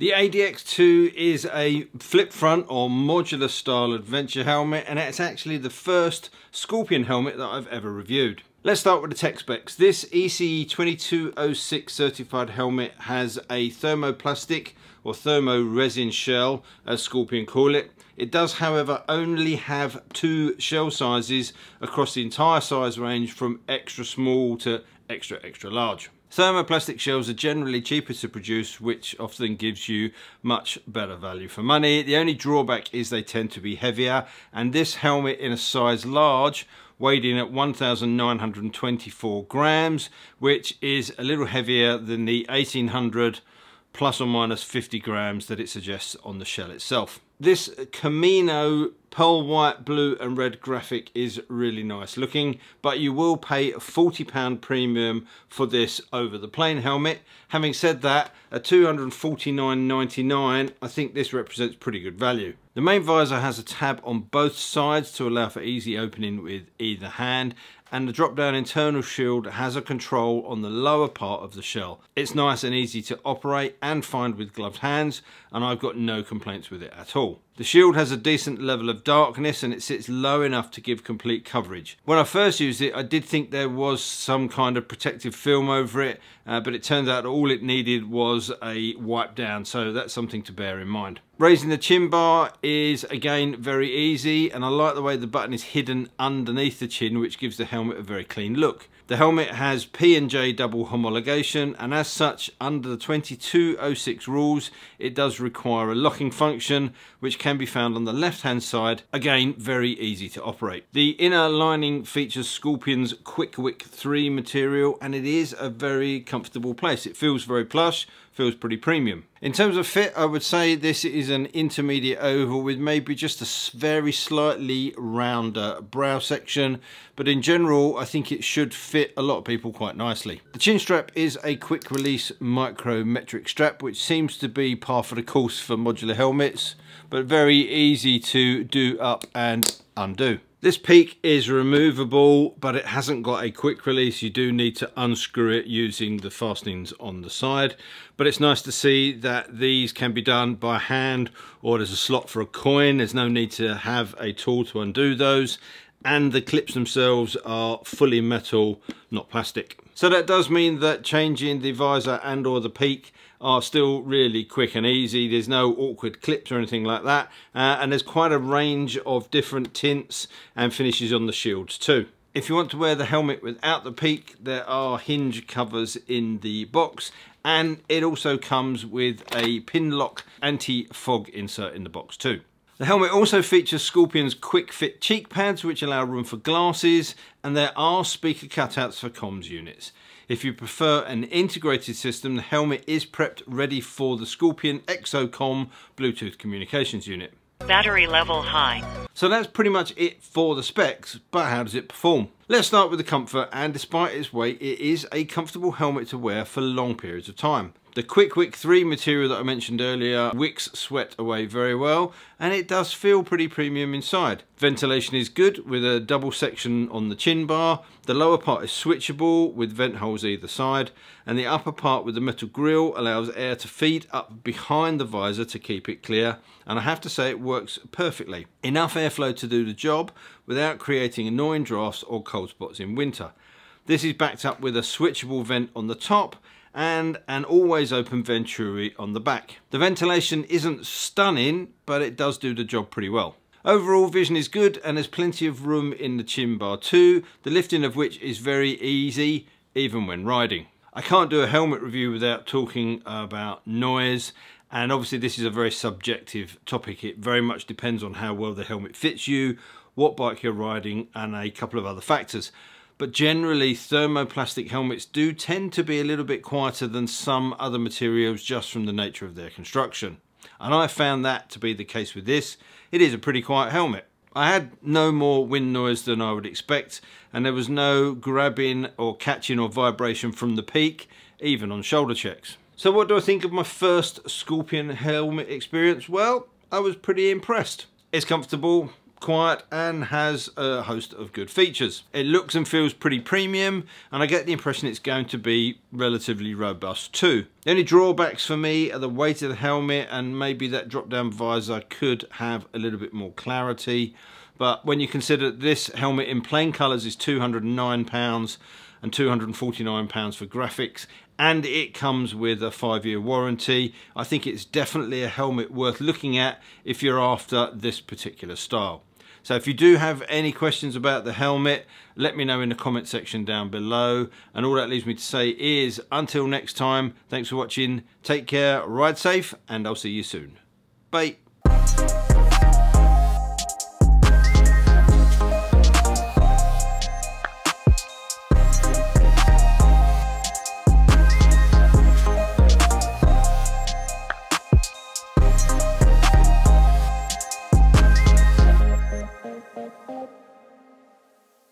The ADX2 is a flip front or modular style adventure helmet and it's actually the first Scorpion helmet that I've ever reviewed. Let's start with the tech specs. This ECE 2206 certified helmet has a thermoplastic or thermo resin shell as Scorpion call it. It does however only have two shell sizes across the entire size range from extra small to extra extra large. Thermoplastic shells are generally cheaper to produce, which often gives you much better value for money. The only drawback is they tend to be heavier, and this helmet in a size large weighed in at 1,924 grams, which is a little heavier than the 1,800 plus or minus 50 grams that it suggests on the shell itself. This Camino pearl white, blue and red graphic is really nice looking, but you will pay a £40 premium for this over the plain helmet. Having said that, at $249.99, I think this represents pretty good value. The main visor has a tab on both sides to allow for easy opening with either hand and the drop down internal shield has a control on the lower part of the shell. It's nice and easy to operate and find with gloved hands and I've got no complaints with it at all cool. The shield has a decent level of darkness and it sits low enough to give complete coverage. When I first used it I did think there was some kind of protective film over it uh, but it turns out all it needed was a wipe down so that's something to bear in mind. Raising the chin bar is again very easy and I like the way the button is hidden underneath the chin which gives the helmet a very clean look. The helmet has P&J double homologation and as such under the 2206 rules it does require a locking function which can be found on the left hand side again very easy to operate. The inner lining features Scorpion's KwikWick 3 material and it is a very comfortable place. It feels very plush feels pretty premium. In terms of fit, I would say this is an intermediate oval with maybe just a very slightly rounder brow section, but in general, I think it should fit a lot of people quite nicely. The chin strap is a quick release micrometric strap, which seems to be par for the course for modular helmets, but very easy to do up and undo. This peak is removable, but it hasn't got a quick release. You do need to unscrew it using the fastenings on the side. But it's nice to see that these can be done by hand or there's a slot for a coin. There's no need to have a tool to undo those. And the clips themselves are fully metal, not plastic. So that does mean that changing the visor and or the peak are still really quick and easy. There's no awkward clips or anything like that. Uh, and there's quite a range of different tints and finishes on the shields too. If you want to wear the helmet without the peak, there are hinge covers in the box and it also comes with a Pinlock anti-fog insert in the box too. The helmet also features Scorpion's quick fit cheek pads which allow room for glasses and there are speaker cutouts for comms units. If you prefer an integrated system, the helmet is prepped ready for the Scorpion ExoComm Bluetooth communications unit. Battery level high. So that's pretty much it for the specs, but how does it perform? Let's start with the comfort and despite its weight, it is a comfortable helmet to wear for long periods of time. The KwikWick 3 material that I mentioned earlier wicks sweat away very well and it does feel pretty premium inside. Ventilation is good with a double section on the chin bar. The lower part is switchable with vent holes either side and the upper part with the metal grille allows air to feed up behind the visor to keep it clear and I have to say it works perfectly. Enough airflow to do the job without creating annoying drafts or cold spots in winter. This is backed up with a switchable vent on the top and an always open venturi on the back. The ventilation isn't stunning, but it does do the job pretty well. Overall vision is good and there's plenty of room in the chin bar too, the lifting of which is very easy even when riding. I can't do a helmet review without talking about noise and obviously this is a very subjective topic. It very much depends on how well the helmet fits you, what bike you're riding and a couple of other factors but generally thermoplastic helmets do tend to be a little bit quieter than some other materials just from the nature of their construction. And I found that to be the case with this. It is a pretty quiet helmet. I had no more wind noise than I would expect and there was no grabbing or catching or vibration from the peak, even on shoulder checks. So what do I think of my first Scorpion helmet experience? Well, I was pretty impressed. It's comfortable, quiet and has a host of good features. It looks and feels pretty premium and I get the impression it's going to be relatively robust too. The only drawbacks for me are the weight of the helmet and maybe that drop down visor could have a little bit more clarity but when you consider this helmet in plain colours is £209 and £249 for graphics and it comes with a five year warranty. I think it's definitely a helmet worth looking at if you're after this particular style. So if you do have any questions about the helmet, let me know in the comment section down below. And all that leaves me to say is, until next time, thanks for watching, take care, ride safe, and I'll see you soon. Bye.